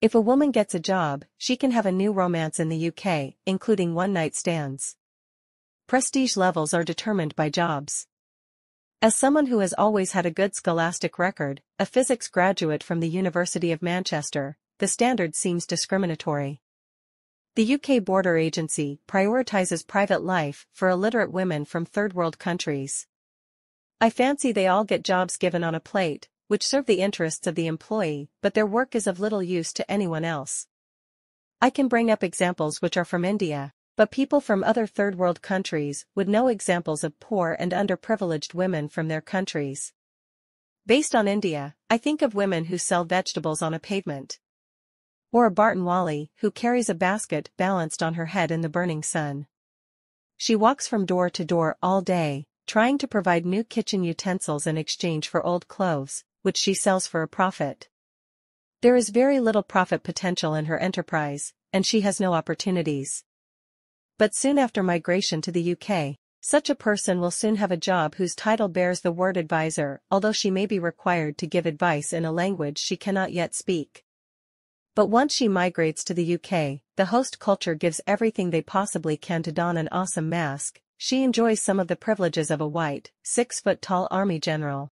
If a woman gets a job, she can have a new romance in the UK, including one-night stands. Prestige levels are determined by jobs. As someone who has always had a good scholastic record, a physics graduate from the University of Manchester, the standard seems discriminatory. The UK Border Agency prioritizes private life for illiterate women from third world countries. I fancy they all get jobs given on a plate, which serve the interests of the employee, but their work is of little use to anyone else. I can bring up examples which are from India, but people from other third world countries would know examples of poor and underprivileged women from their countries. Based on India, I think of women who sell vegetables on a pavement. Or a Bartan Wali who carries a basket balanced on her head in the burning sun. She walks from door to door all day, trying to provide new kitchen utensils in exchange for old clothes, which she sells for a profit. There is very little profit potential in her enterprise, and she has no opportunities. But soon after migration to the UK, such a person will soon have a job whose title bears the word advisor, although she may be required to give advice in a language she cannot yet speak. But once she migrates to the UK, the host culture gives everything they possibly can to don an awesome mask, she enjoys some of the privileges of a white, six-foot-tall army general.